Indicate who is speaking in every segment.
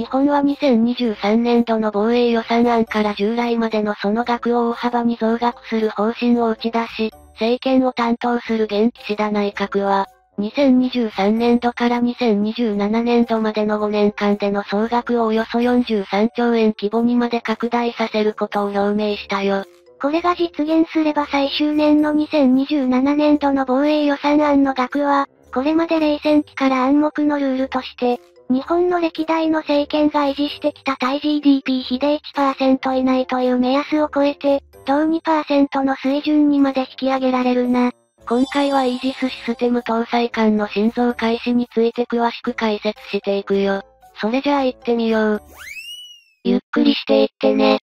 Speaker 1: 日本は2023年度の防衛予算案から従来までのその額を大幅に増額する方針を打ち出し、政権を担当する現岸田内閣は、2023年度から2027年度までの5年間での総額をおよそ43兆円規模にまで拡大させることを表明したよ。
Speaker 2: これが実現すれば最終年の2027年度の防衛予算案の額は、これまで冷戦期から暗黙のルールとして、日本の歴代の政権が維持してきた対 GDP 比で1%以内という目安を超えて、同2%の水準にまで引き上げられるな。
Speaker 1: 今回はイージスシステム搭載艦の心臓開始について詳しく解説していくよ。それじゃあ行ってみよう。
Speaker 2: ゆっくりしていってね。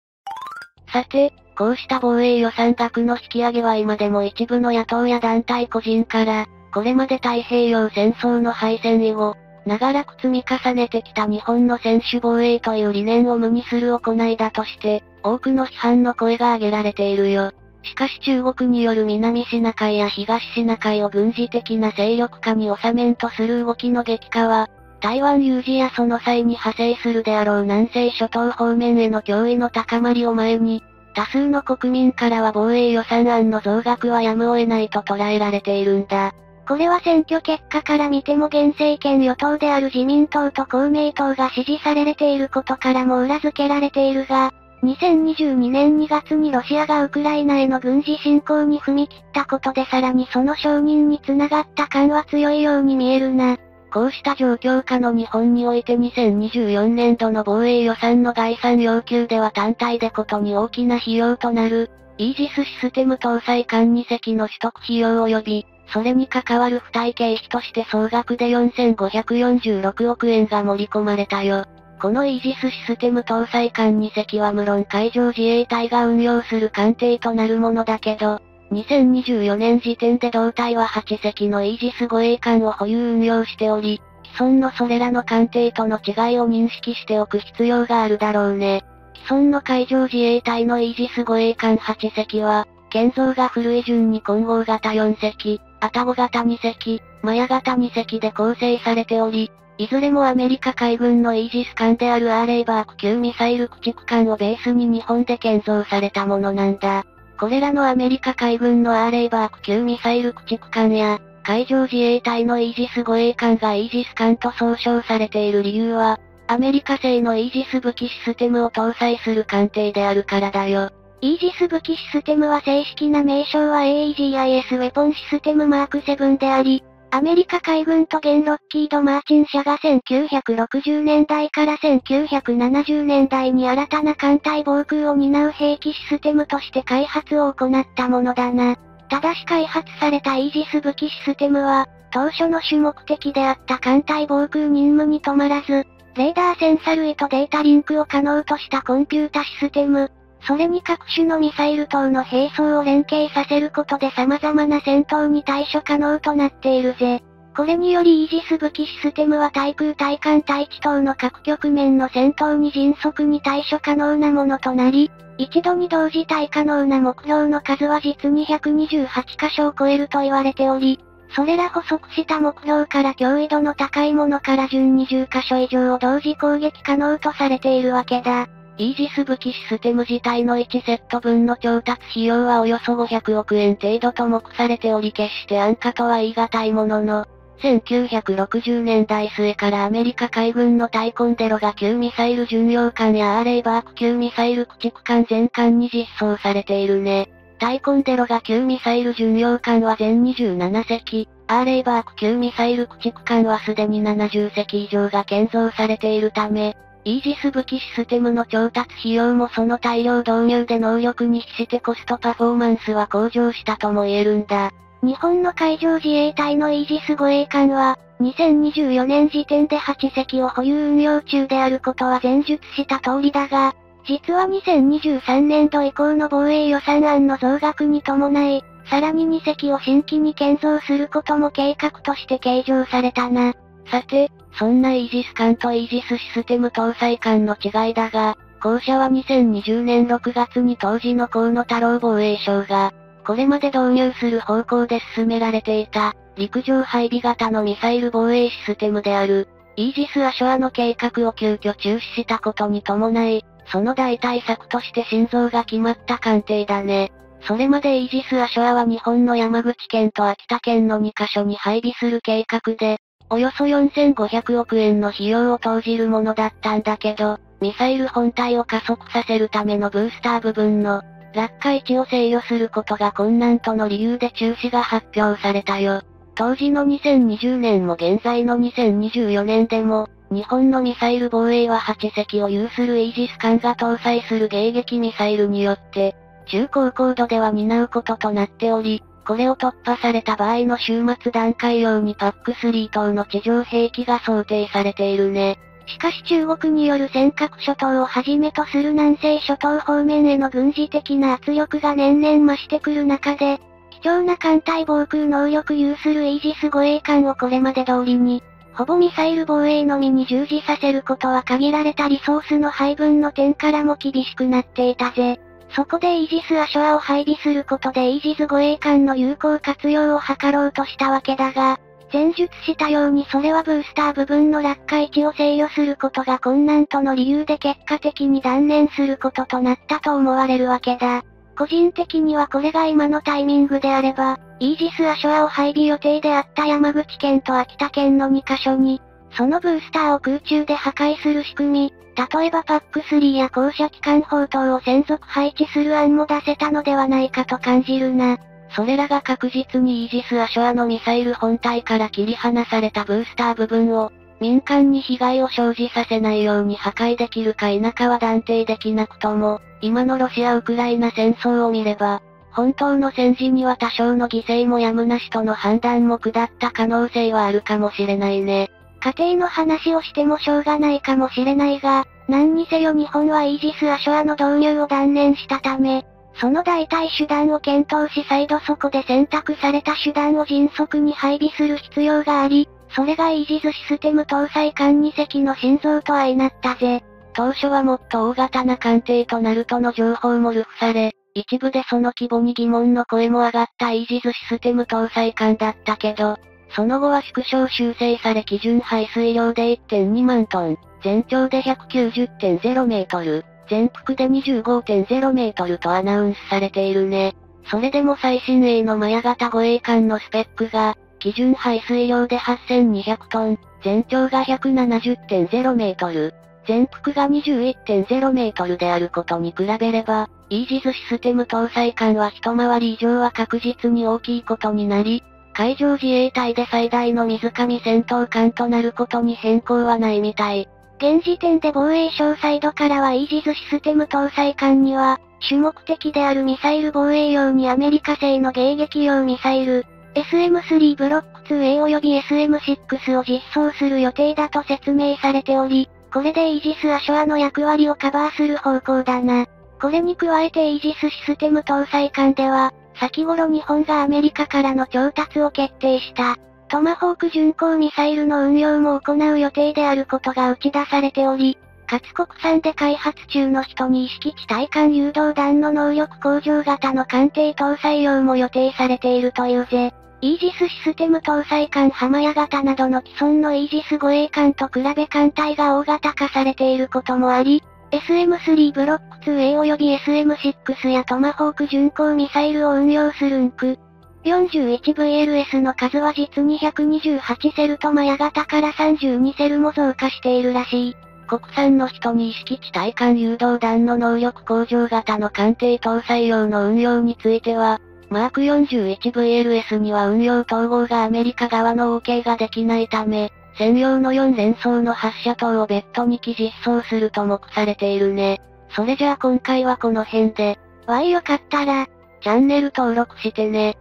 Speaker 1: さて、こうした防衛予算額の引き上げは今でも一部の野党や団体個人から、これまで太平洋戦争の敗戦以後、長らく積み重ねてきた日本の専守防衛という理念を無にする行いだとして、多くの批判の声が上げられているよ。しかし中国による南シナ海や東シナ海を軍事的な勢力化に収めんとする動きの激化は、台湾有事やその際に派生するであろう南西諸島方面への脅威の高まりを前に、多数の国民からは防衛予算案の増額はやむを得ないと捉えられているんだ。
Speaker 2: これは選挙結果から見ても現政権与党である自民党と公明党が支持されていることからも裏付けられているが、2022年2月にロシアがウクライナへの軍事侵攻に踏み切ったことでさらにその承認につながった感は強いように見えるな。
Speaker 1: こうした状況下の日本において2024年度の防衛予算の概算要求では単体でことに大きな費用となる、イージスシステム搭載艦2隻の取得費用及び、それに関わる付帯経費として総額で4546億円が盛り込まれたよ。このイージスシステム搭載艦2隻は無論海上自衛隊が運用する艦艇となるものだけど、2024年時点で同隊は8隻のイージス護衛艦を保有運用しており、既存のそれらの艦艇との違いを認識しておく必要があるだろうね。既存の海上自衛隊のイージス護衛艦8隻は、建造が古い順に混合型4隻、アタゴ型2隻、マヤ型2隻で構成されており、いずれもアメリカ海軍のイージス艦であるアーレイバーク級ミサイル駆逐艦をベースに日本で建造されたものなんだ。これらのアメリカ海軍のアーレイバーク級ミサイル駆逐艦や、海上自衛隊のイージス護衛艦がイージス艦と総称されている理由は、アメリカ製のイージス武器システムを搭載する艦艇であるからだよ。
Speaker 2: イージス武器システムは正式な名称は AEGIS ウェポンシステムマーク7であり、アメリカ海軍とゲンロッキード・マーチン社が1960年代から1970年代に新たな艦隊防空を担う兵器システムとして開発を行ったものだな。ただし開発されたイージス武器システムは、当初の主目的であった艦隊防空任務に止まらず、レーダーセンサ類とデータリンクを可能としたコンピュータシステム、それに各種のミサイル等の並走を連携させることで様々な戦闘に対処可能となっているぜ。これによりイージス武器システムは対空対艦対地等の各局面の戦闘に迅速に対処可能なものとなり、一度に同時対可能な目標の数は実に128箇所を超えると言われており、それら補足した目標から脅威度の高いものから順に10箇所以上を同時攻撃可能とされているわけだ。
Speaker 1: イージス武器システム自体の1セット分の調達費用はおよそ500億円程度と目されており決して安価とは言い難いものの、1960年代末からアメリカ海軍のタイコンデロが旧ミサイル巡洋艦やアーレイバーク級ミサイル駆逐艦全艦に実装されているね。タイコンデロが旧ミサイル巡洋艦は全27隻、アーレイバーク級ミサイル駆逐艦はすでに70隻以上が建造されているため、イージス武器システムの調達費用もその大量導入で能力に比してコストパフォーマンスは向上したとも言えるんだ。
Speaker 2: 日本の海上自衛隊のイージス護衛艦は、2024年時点で8隻を保有運用中であることは前述した通りだが、実は2023年度以降の防衛予算案の増額に伴い、さらに2隻を新規に建造することも計画として計上されたな。
Speaker 1: さて、そんなイージス艦とイージスシステム搭載艦の違いだが、後者は2020年6月に当時の河野太郎防衛省が、これまで導入する方向で進められていた、陸上配備型のミサイル防衛システムである、イージス・アショアの計画を急遽中止したことに伴い、その代替策として心臓が決まった艦艇だね。それまでイージス・アショアは日本の山口県と秋田県の2カ所に配備する計画で、およそ4500億円の費用を投じるものだったんだけど、ミサイル本体を加速させるためのブースター部分の落下位置を制御することが困難との理由で中止が発表されたよ。当時の2020年も現在の2024年でも、日本のミサイル防衛は8隻を有するイージス艦が搭載する迎撃ミサイルによって、中高高度では担うこととなっており、これを突破された場合の終末段階用に PAC3 等の地上兵器が想定されているね。
Speaker 2: しかし中国による尖閣諸島をはじめとする南西諸島方面への軍事的な圧力が年々増してくる中で、貴重な艦隊防空能力有するイージス護衛艦をこれまで通りに、ほぼミサイル防衛のみに従事させることは限られたリソースの配分の点からも厳しくなっていたぜ。そこでイージス・アショアを配備することでイージス護衛艦の有効活用を図ろうとしたわけだが、前述したようにそれはブースター部分の落下位置を制御することが困難との理由で結果的に断念することとなったと思われるわけだ。個人的にはこれが今のタイミングであれば、イージス・アショアを配備予定であった山口県と秋田県の2カ所に、そのブースターを空中で破壊する仕組み、例えば PAC3 や降車機関砲等を専属配置する案も出せたのではないかと感じるな。
Speaker 1: それらが確実にイージス・アショアのミサイル本体から切り離されたブースター部分を、民間に被害を生じさせないように破壊できるか否かは断定できなくとも、今のロシア・ウクライナ戦争を見れば、本当の戦時には多少の犠牲もやむなしとの判断も下った可能性はあるかもしれないね。
Speaker 2: 家庭の話をしてもしょうがないかもしれないが、何にせよ日本はイージス・アショアの導入を断念したため、その代替手段を検討し再度そこで選択された手段を迅速に配備する必要があり、それがイージスシステム搭載艦2隻の心臓と相なったぜ。
Speaker 1: 当初はもっと大型な艦艇となるとの情報も流布され、一部でその規模に疑問の声も上がったイージスシステム搭載艦だったけど、その後は縮小修正され基準排水量で1.2万トン、全長で190.0メートル、全幅で25.0メートルとアナウンスされているね。それでも最新鋭のマヤ型護衛艦のスペックが、基準排水量で8200トン、全長が170.0メートル、全幅が21.0メートルであることに比べれば、イージスシステム搭載艦は一回り以上は確実に大きいことになり、海上自衛隊で最大の水上戦闘艦となることに変更はないみたい。
Speaker 2: 現時点で防衛省サイドからはイージスシステム搭載艦には、主目的であるミサイル防衛用にアメリカ製の迎撃用ミサイル、SM3 ブロック 2A 及び SM6 を実装する予定だと説明されており、これでイージス・アショアの役割をカバーする方向だな。これに加えてイージスシステム搭載艦では、先頃日本がアメリカからの調達を決定した、トマホーク巡航ミサイルの運用も行う予定であることが打ち出されており、かつ国産で開発中の人に意識地対艦誘導弾の能力向上型の艦艇搭載用も予定されているというぜ。イージスシステム搭載艦浜屋型などの既存のイージス護衛艦と比べ艦隊が大型化されていることもあり、SM3 ブロック 2A 及び SM6 やトマホーク巡航ミサイルを運用するんく、41VLS の数は実に128セルとマヤ型から32セルも増加しているらしい。
Speaker 1: 国産の人に意識地対艦誘導弾の能力向上型の艦艇搭載用の運用については、マーク 41VLS には運用統合がアメリカ側の OK ができないため、専用の4連装の発射塔を別途2機実装すると目されているね。それじゃあ今回はこの辺で。
Speaker 2: わいよかったら、
Speaker 1: チャンネル登録してね。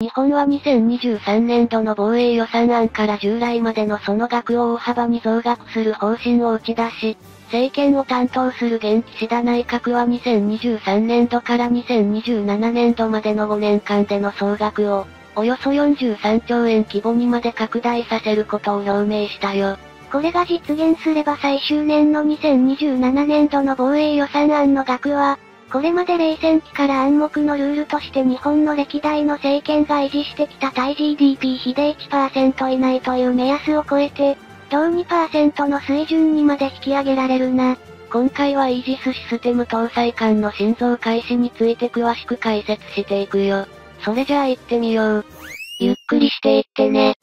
Speaker 1: 日本は2023年度の防衛予算案から従来までのその額を大幅に増額する方針を打ち出し、政権を担当する現岸田内閣は2023年度から2027年度までの5年間での総額を、およそ43兆円規模にまで拡大させることを表明したよ。
Speaker 2: これが実現すれば最終年の2027年度の防衛予算案の額は、これまで冷戦期から暗黙のルールとして日本の歴代の政権が維持してきた対 GDP 比で1%以内という目安を超えて、同2%の水準にまで引き上げられるな。
Speaker 1: 今回はイージスシステム搭載艦の心臓開始について詳しく解説していくよ。それじゃあ行ってみよう。
Speaker 2: ゆっくりしていってね。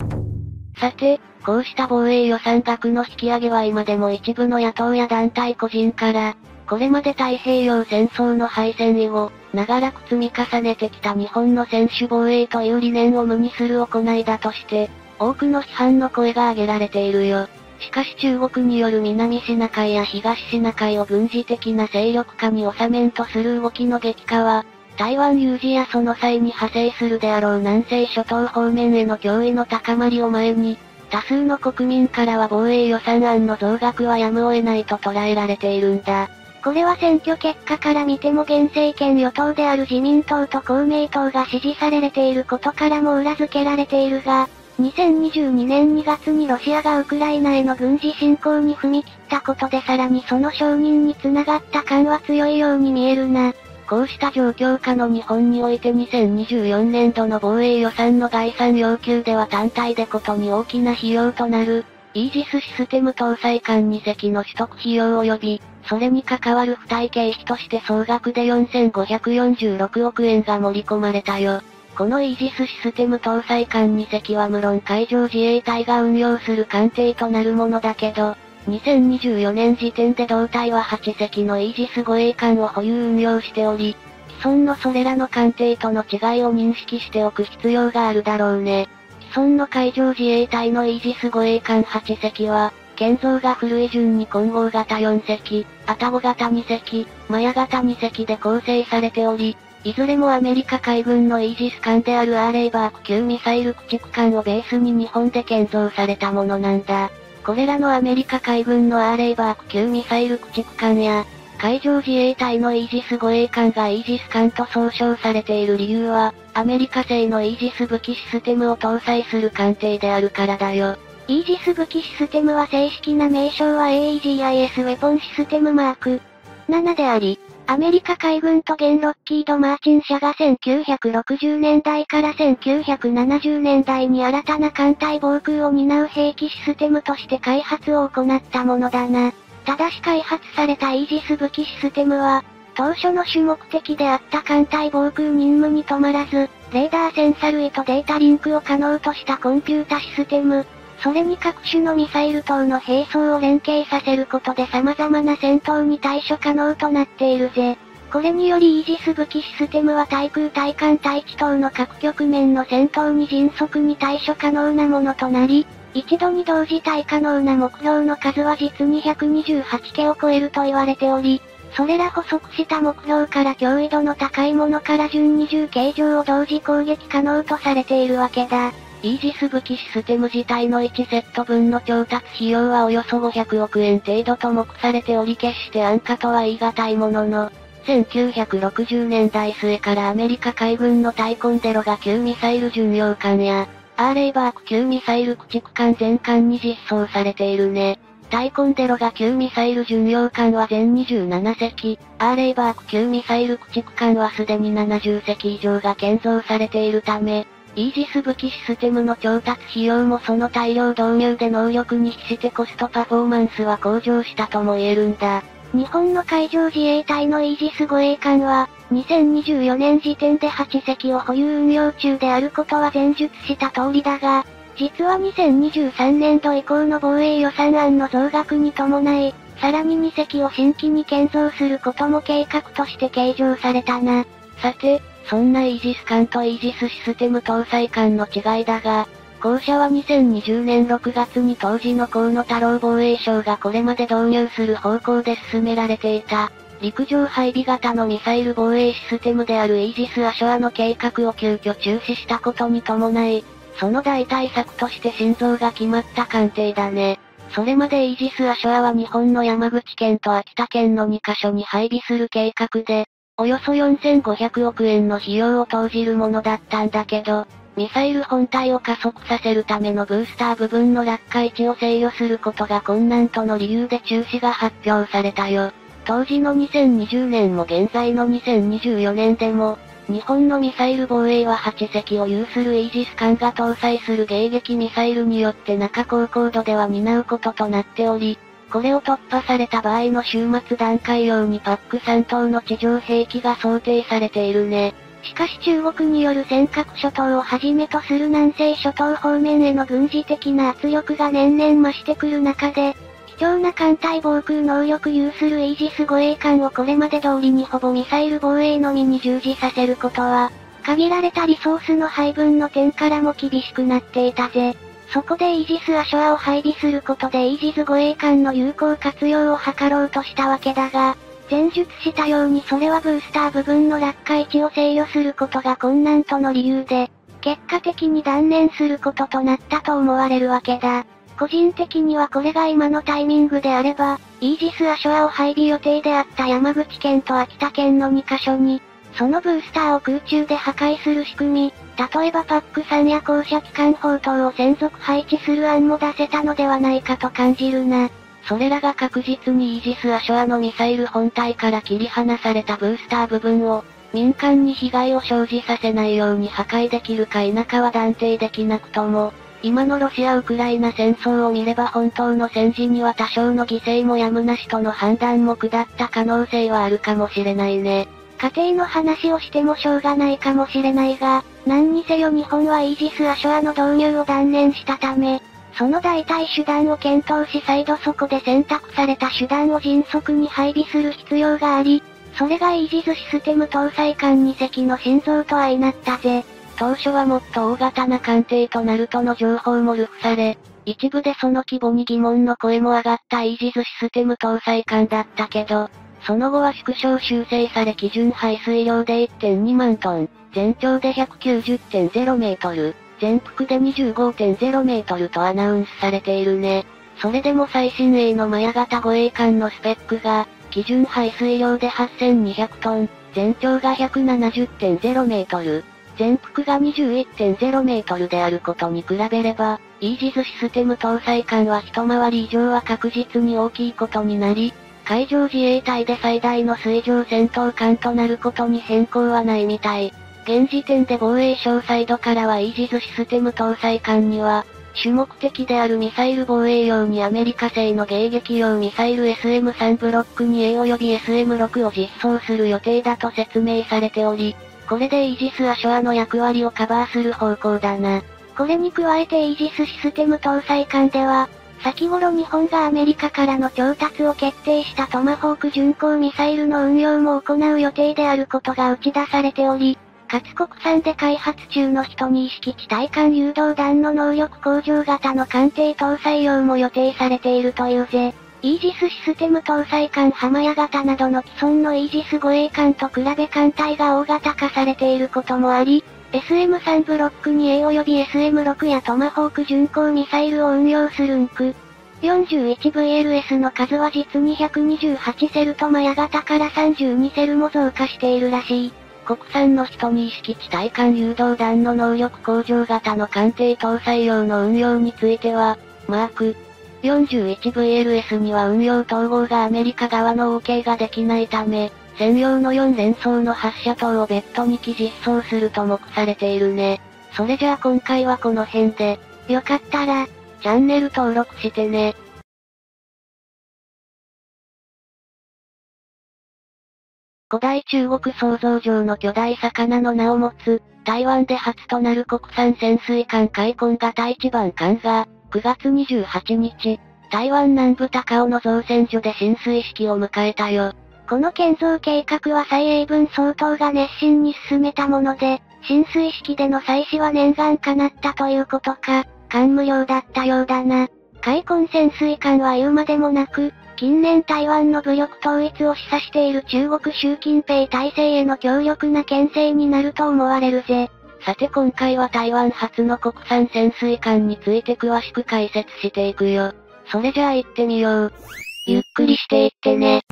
Speaker 1: さて、こうした防衛予算額の引き上げは今でも一部の野党や団体個人から、これまで太平洋戦争の敗戦以後、長らく積み重ねてきた日本の専守防衛という理念を無にする行いだとして、多くの批判の声が上げられているよ。しかし中国による南シナ海や東シナ海を軍事的な勢力下に収めんとする動きの激化は、台湾有事やその際に派生するであろう南西諸島方面への脅威の高まりを前に、多数の国民からは防衛予算案の増額はやむを得ないと捉えられているんだ。
Speaker 2: これは選挙結果から見ても現政権与党である自民党と公明党が支持されていることからも裏付けられているが、2022年2月にロシアがウクライナへの軍事侵攻に踏み切ったことでさらにその承認につながった感は強いように見えるな。
Speaker 1: こうした状況下の日本において2024年度の防衛予算の概算要求では単体でことに大きな費用となる、イージスシステム搭載艦2隻の取得費用及び、それに関わる付帯経費として総額で4546億円が盛り込まれたよ。このイージスシステム搭載艦2隻は無論海上自衛隊が運用する艦艇となるものだけど、2024年時点で同隊は8隻のイージス護衛艦を保有運用しており、既存のそれらの艦艇との違いを認識しておく必要があるだろうね。既存の海上自衛隊のイージス護衛艦8隻は、建造が古い順に混合型4隻、アタゴ型2隻、マヤ型2隻で構成されており、いずれもアメリカ海軍のイージス艦であるアーレイバーク級ミサイル駆逐艦をベースに日本で建造されたものなんだ。これらのアメリカ海軍のアーレイバーク級ミサイル駆逐艦や、海上自衛隊のイージス護衛艦がイージス艦と総称されている理由は、アメリカ製のイージス武器システムを搭載する艦艇であるからだよ。
Speaker 2: イージス武器システムは正式な名称は AEGIS ウェポンシステムマーク7であり、アメリカ海軍と現ロッキード・マーチン社が1960年代から1970年代に新たな艦隊防空を担う兵器システムとして開発を行ったものだな。ただし開発されたイージス武器システムは、当初の主目的であった艦隊防空任務に止まらず、レーダーセンサ類とデータリンクを可能としたコンピュータシステム、それに各種のミサイル等の並走を連携させることで様々な戦闘に対処可能となっているぜ。これによりイージス武器システムは対空対艦対地等の各局面の戦闘に迅速に対処可能なものとなり、一度に同時対可能な目標の数は実に128機を超えると言われており、それら補足した目標から脅威度の高いものから準20形状を同時攻撃可能とされているわけだ。
Speaker 1: イージス武器システム自体の1セット分の調達費用はおよそ500億円程度と目されており決して安価とは言い難いものの、1960年代末からアメリカ海軍のタイコンデロが旧ミサイル巡洋艦や、アーレイバーク級ミサイル駆逐艦全艦に実装されているね。タイコンデロが旧ミサイル巡洋艦は全27隻、アーレイバーク級ミサイル駆逐艦はすでに70隻以上が建造されているため、イージス武器システムの調達費用もその大量導入で能力に比してコストパフォーマンスは向上したとも言えるんだ。
Speaker 2: 日本の海上自衛隊のイージス護衛艦は、2024年時点で8隻を保有運用中であることは前述した通りだが、実は2023年度以降の防衛予算案の増額に伴い、さらに2隻を新規に建造することも計画として計上されたな。
Speaker 1: さて、そんなイージス艦とイージスシステム搭載艦の違いだが、後者は2020年6月に当時の河野太郎防衛省がこれまで導入する方向で進められていた、陸上配備型のミサイル防衛システムであるイージス・アショアの計画を急遽中止したことに伴い、その代替策として心臓が決まった艦艇だね。それまでイージス・アショアは日本の山口県と秋田県の2カ所に配備する計画で、およそ4500億円の費用を投じるものだったんだけど、ミサイル本体を加速させるためのブースター部分の落下位置を制御することが困難との理由で中止が発表されたよ。当時の2020年も現在の2024年でも、日本のミサイル防衛は8隻を有するイージス艦が搭載する迎撃ミサイルによって中高高度では担うこととなっており、これを突破された場合の終末段階用にパック3等の地上兵器が想定されているね。
Speaker 2: しかし中国による尖閣諸島をはじめとする南西諸島方面への軍事的な圧力が年々増してくる中で、貴重な艦隊防空能力有するイージス護衛艦をこれまで通りにほぼミサイル防衛のみに従事させることは、限られたリソースの配分の点からも厳しくなっていたぜ。そこでイージス・アショアを配備することでイージス護衛艦の有効活用を図ろうとしたわけだが、前述したようにそれはブースター部分の落下位置を制御することが困難との理由で、結果的に断念することとなったと思われるわけだ。個人的にはこれが今のタイミングであれば、イージス・アショアを配備予定であった山口県と秋田県の2カ所に、そのブースターを空中で破壊する仕組み、例えばパック3や降車機関砲等を専属配置する案も出せたのではないかと感じるな。
Speaker 1: それらが確実にイージス・アショアのミサイル本体から切り離されたブースター部分を、民間に被害を生じさせないように破壊できるか否かは断定できなくとも、今のロシア・ウクライナ戦争を見れば本当の戦時には多少の犠牲もやむなしとの判断も下った可能性はあるかもしれないね。
Speaker 2: 家庭の話をしてもしょうがないかもしれないが、何にせよ日本はイージス・アショアの導入を断念したため、その代替手段を検討し再度そこで選択された手段を迅速に配備する必要があり、それがイージスシステム搭載艦2隻の心臓と相なったぜ。
Speaker 1: 当初はもっと大型な艦艇となるとの情報も流布され、一部でその規模に疑問の声も上がったイージスシステム搭載艦だったけど、その後は縮小修正され基準排水量で1.2万トン、全長で190.0メートル、全幅で25.0メートルとアナウンスされているね。それでも最新鋭のマヤ型護衛艦のスペックが、基準排水量で8200トン、全長が170.0メートル、全幅が21.0メートルであることに比べれば、イージスシステム搭載艦は一回り以上は確実に大きいことになり、海上自衛隊で最大の水上戦闘艦となることに変更はないみたい。現時点で防衛省サイドからはイージスシステム搭載艦には、主目的であるミサイル防衛用にアメリカ製の迎撃用ミサイル SM3 ブロックに A 及び SM6 を実装する予定だと説明されており、これでイージス・アショアの役割をカバーする方向だな。
Speaker 2: これに加えてイージスシステム搭載艦では、先頃日本がアメリカからの調達を決定したトマホーク巡航ミサイルの運用も行う予定であることが打ち出されており、かつ国産で開発中の人に意識地対艦誘導弾の能力向上型の艦艇搭載用も予定されているというぜ。イージスシステム搭載艦浜屋型などの既存のイージス護衛艦と比べ艦隊が大型化されていることもあり、SM3 ブロックに A 及び SM6 やトマホーク巡航ミサイルを運用するんく。41VLS の数は実に128セルとマヤ型から32セルも増加しているらしい。
Speaker 1: 国産の人に意識地対艦誘導弾の能力向上型の艦艇搭載用の運用については、マーク、41VLS には運用統合がアメリカ側の OK ができないため、専用の4連装の発射塔を別途2機実装すると目されているね。それじゃあ今回はこの辺で、よかったら、チャンネル登録してね。古代中国想像上の巨大魚の名を持つ、台湾で初となる国産潜水艦海根型一番艦が、9月28日、台湾南部高尾の造船所で浸水式を迎えたよ。
Speaker 2: この建造計画は蔡英文総統が熱心に進めたもので、浸水式での祭祀は念願叶ったということか、感無量だったようだな。海根潜水艦は言うまでもなく、近年台湾の武力統一を示唆している中国習近平体制への強力な牽制になると思われるぜ。
Speaker 1: さて今回は台湾初の国産潜水艦について詳しく解説していくよ。それじゃあ行ってみよう。ゆっくりしていってね。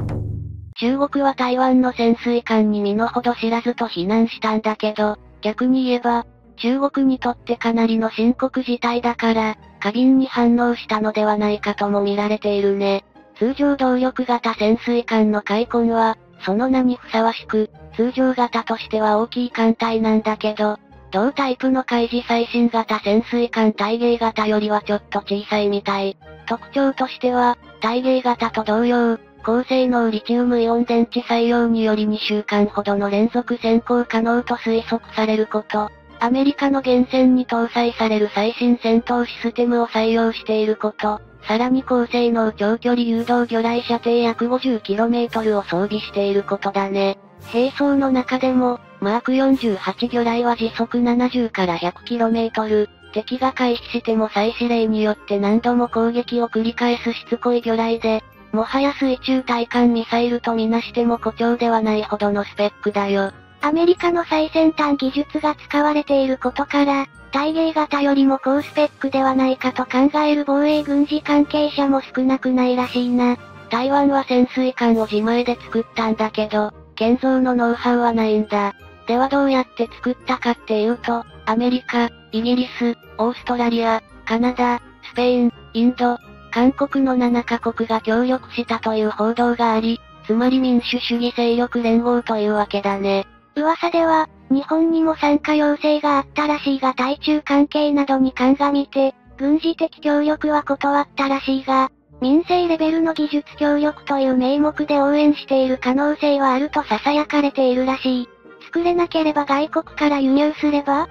Speaker 1: 中国は台湾の潜水艦に身の程知らずと非難したんだけど、逆に言えば、中国にとってかなりの深刻事態だから、過敏に反応したのではないかとも見られているね。通常動力型潜水艦の開墾は、その名にふさわしく、通常型としては大きい艦隊なんだけど、同タイプの海事最新型潜水艦大芸型よりはちょっと小さいみたい。特徴としては、大芸型と同様、高性能リチウムイオン電池採用により2週間ほどの連続潜航可能と推測されること。アメリカの源泉に搭載される最新戦闘システムを採用していること。さらに高性能長距離誘導魚雷射程約 50km を装備していることだね。兵装の中でも、マーク48魚雷は時速70から 100km、敵が回避しても再指令によって何度も攻撃を繰り返すしつこい魚雷で、もはや水中対艦ミサイルとみなしても誇張ではないほどのスペックだよ。
Speaker 2: アメリカの最先端技術が使われていることから、大芸型よりも高スペックではないかと考える防衛軍事関係者も少なくないらしいな。
Speaker 1: 台湾は潜水艦を自前で作ったんだけど、建造のノウハウはないんだ。ではどうやって作ったかっていうと、アメリカ、イギリス、オーストラリア、カナダ、スペイン、インド、韓国の7カ国が協力したという報道があり、つまり民主主義勢力連合というわけだね。
Speaker 2: 噂では、日本にも参加要請があったらしいが対中関係などに鑑みて、軍事的協力は断ったらしいが、民生レベルの技術協力という名目で応援している可能性はあると囁かれているらしい。作れなければ外国から輸入すれば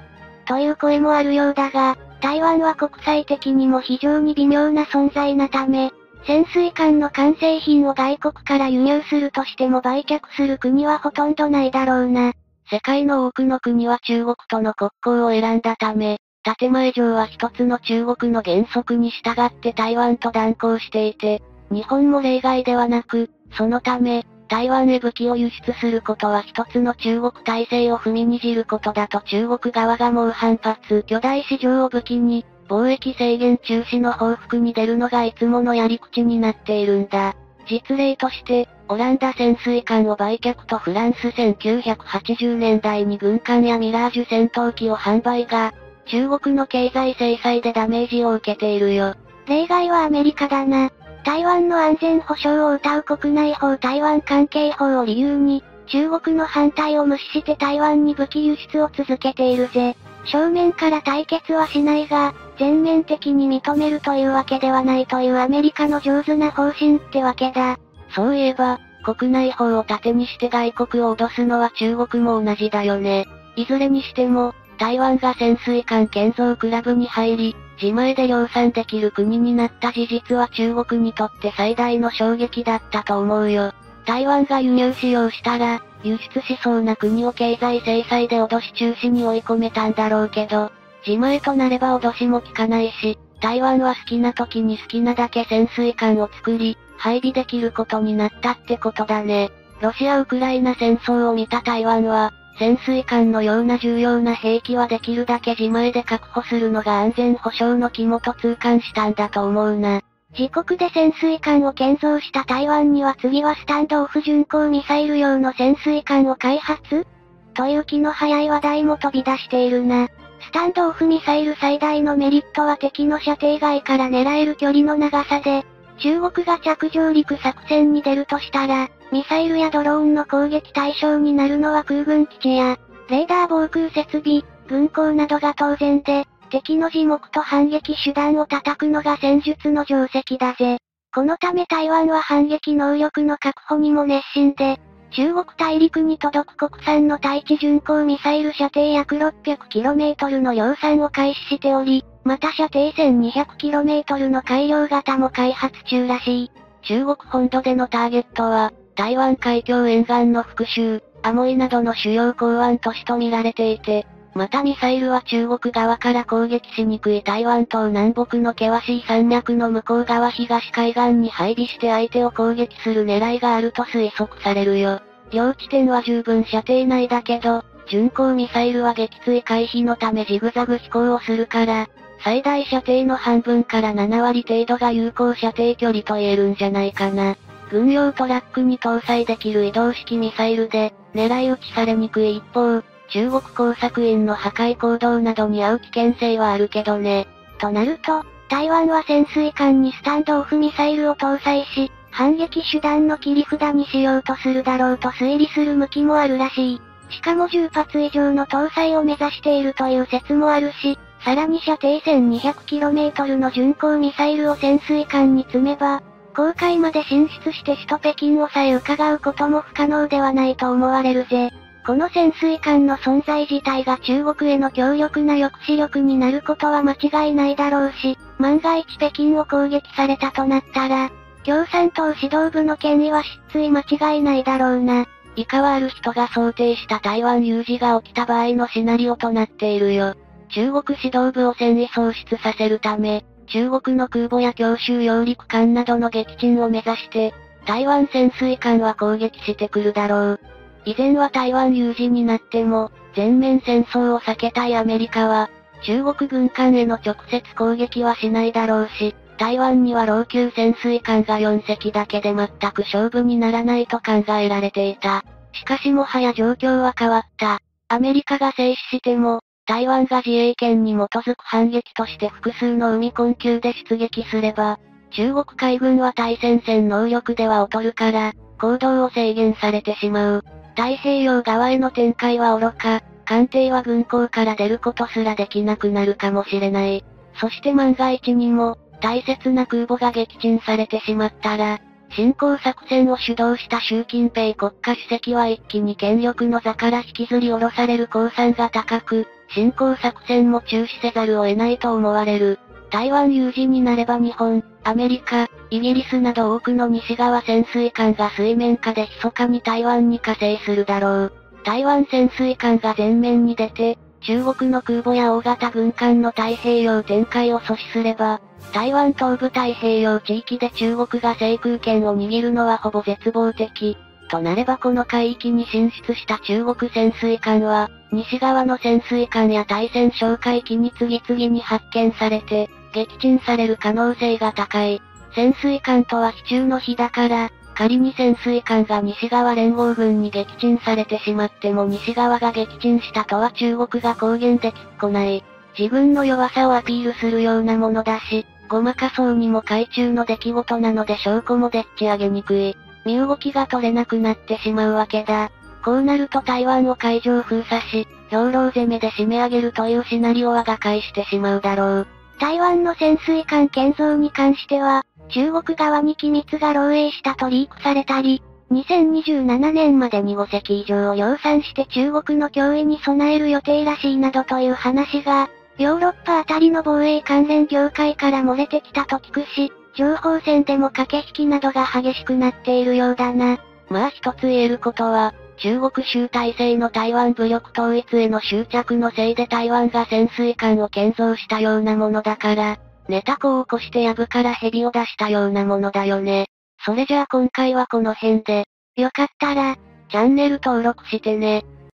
Speaker 2: という声もあるようだが、台湾は国際的にも非常に微妙な存在なため、潜水艦の完成品を外国から輸入するとしても売却する国はほとんどないだろうな。
Speaker 1: 世界の多くの国は中国との国交を選んだため、建前上は一つの中国の原則に従って台湾と断交していて、日本も例外ではなく、そのため、台湾へ武器を輸出することは一つの中国体制を踏みにじることだと中国側が猛反発。巨大市場を武器に、貿易制限中止の報復に出るのがいつものやり口になっているんだ。実例として、オランダ潜水艦を売却とフランス1980年代に軍艦やミラージュ戦闘機を販売が、中国の経済制裁でダメージを受けているよ。
Speaker 2: 例外はアメリカだな。台湾の安全保障を謳う国内法台湾関係法を理由に、中国の反対を無視して台湾に武器輸出を続けているぜ。正面から対決はしないが、全面的に認めるというわけではないというアメリカの上手な方針ってわけだ。
Speaker 1: そういえば、国内法を盾にして外国を脅すのは中国も同じだよね。いずれにしても、台湾が潜水艦建造クラブに入り、自前で量産できる国になった事実は中国にとって最大の衝撃だったと思うよ。台湾が輸入使用したら、輸出しそうな国を経済制裁で脅し中止に追い込めたんだろうけど、自前となれば脅しも効かないし、台湾は好きな時に好きなだけ潜水艦を作り、配備できることになったってことだね。ロシア・ウクライナ戦争を見た台湾は、潜水艦のような重要な兵器はできるだけ自前で確保するのが安全保障の肝と痛感したんだと思うな。
Speaker 2: 自国で潜水艦を建造した台湾には次はスタンドオフ巡航ミサイル用の潜水艦を開発？という気の早い話題も飛び出しているな。スタンドオフミサイル最大のメリットは敵の射程外から狙える距離の長さで、中国が着上陸作戦に出るとしたら、ミサイルやドローンの攻撃対象になるのは空軍基地や、レーダー防空設備、軍港などが当然で、敵の自目と反撃手段を叩くのが戦術の定石だぜ。このため台湾は反撃能力の確保にも熱心で、中国大陸に届く国産の対地巡航ミサイル射程約 600km の量産を開始しており、また射程 1200km の改良型も開発中らしい。
Speaker 1: 中国本土でのターゲットは、台湾海峡沿岸の復讐、アモイなどの主要港湾都市と見られていて、またミサイルは中国側から攻撃しにくい台湾島南北の険しい山脈の向こう側東海岸に配備して相手を攻撃する狙いがあると推測されるよ。両地点は十分射程内だけど、巡航ミサイルは撃墜回避のためジグザグ飛行をするから、最大射程の半分から7割程度が有効射程距離と言えるんじゃないかな。軍用トラックに搭載できる移動式ミサイルで、狙い撃ちされにくい一方、中国工作員の破壊行動などに遭う危険性はあるけどね。
Speaker 2: となると、台湾は潜水艦にスタンドオフミサイルを搭載し、反撃手段の切り札にしようとするだろうと推理する向きもあるらしい。しかも10発以上の搭載を目指しているという説もあるし、さらに射程 1200km の巡航ミサイルを潜水艦に積めば、航海まで進出して首都北京をさえ伺うことも不可能ではないと思われるぜ。この潜水艦の存在自体が中国への強力な抑止力になることは間違いないだろうし、万が一北京を攻撃されたとなったら、共産党指導部の権威は失墜間違いないだろうな。
Speaker 1: 以下はある人が想定した台湾有事が起きた場合のシナリオとなっているよ。中国指導部を戦意喪失させるため、中国の空母や強襲揚陸艦などの撃沈を目指して、台湾潜水艦は攻撃してくるだろう。以前は台湾有事になっても、全面戦争を避けたいアメリカは、中国軍艦への直接攻撃はしないだろうし、台湾には老朽潜水艦が4隻だけで全く勝負にならないと考えられていた。しかしもはや状況は変わった。アメリカが静止しても、台湾が自衛権に基づく反撃として複数の海困窮で出撃すれば、中国海軍は対戦線能力では劣るから、行動を制限されてしまう。太平洋側への展開は愚か、艦艇は軍港から出ることすらできなくなるかもしれない。そして万が一にも、大切な空母が撃沈されてしまったら、侵攻作戦を主導した習近平国家主席は一気に権力の座から引きずり下ろされる公算が高く、侵攻作戦も中止せざるを得ないと思われる。台湾有事になれば日本、アメリカ、イギリスなど多くの西側潜水艦が水面下で密かに台湾に加勢するだろう。台湾潜水艦が前面に出て、中国の空母や大型軍艦の太平洋展開を阻止すれば、台湾東部太平洋地域で中国が制空権を握るのはほぼ絶望的。となればこの海域に進出した中国潜水艦は、西側の潜水艦や対戦哨戒機に次々に発見されて、撃沈される可能性が高い。潜水艦とは非中の日だから、仮に潜水艦が西側連合軍に撃沈されてしまっても西側が撃沈したとは中国が公言できっこない。自分の弱さをアピールするようなものだし、ごまかそうにも海中の出来事なので証拠もでっち上げにくい。身動きが取れなくなってしまうわけだ。こうなると台湾を海上封鎖し、兵糧攻めで締め上げるというシナリオは瓦解してしまうだろう。
Speaker 2: 台湾の潜水艦建造に関しては、中国側に機密が漏洩したとリークされたり、2027年までに5隻以上を量産して中国の脅威に備える予定らしいなどという話が、ヨーロッパあたりの防衛関連業界から漏れてきたと聞くし、情報戦でも駆け引きなどが激しくなっているようだな。
Speaker 1: まあ一つ言えることは、中国集大成の台湾武力統一への執着のせいで台湾が潜水艦を建造したようなものだから、ネタ子を起こして藪から蛇を出したようなものだよね。それじゃあ今回はこの辺で、
Speaker 2: よかったら、
Speaker 1: チャンネル登録してね。